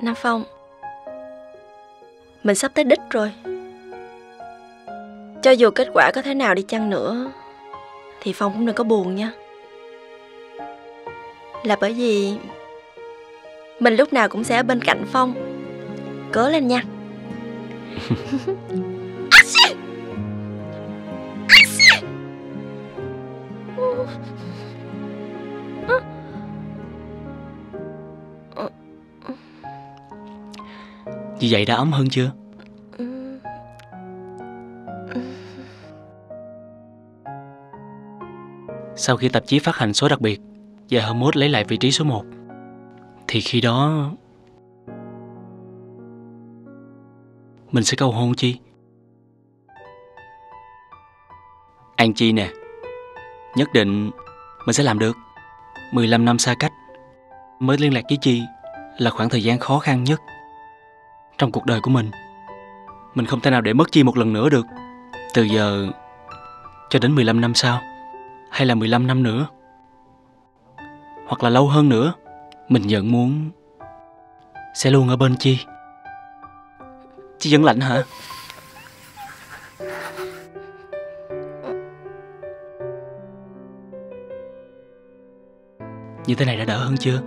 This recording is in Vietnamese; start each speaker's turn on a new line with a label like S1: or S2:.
S1: Nam Phong. Mình sắp tới đích rồi. Cho dù kết quả có thế nào đi chăng nữa Thì Phong cũng đừng có buồn nha. Là bởi vì Mình lúc nào cũng sẽ ở bên cạnh Phong. Cố lên nha
S2: Như vậy đã ấm hơn chưa? Sau khi tạp chí phát hành số đặc biệt và Hermod lấy lại vị trí số 1 thì khi đó mình sẽ cầu hôn Chi. An Chi nè, nhất định mình sẽ làm được. 15 năm xa cách mới liên lạc với Chi là khoảng thời gian khó khăn nhất trong cuộc đời của mình. Mình không thể nào để mất Chi một lần nữa được. Từ giờ cho đến 15 năm sau, hay là 15 năm nữa, hoặc là lâu hơn nữa, mình vẫn muốn sẽ luôn ở bên chi chi vẫn lạnh hả như thế này đã đỡ hơn chưa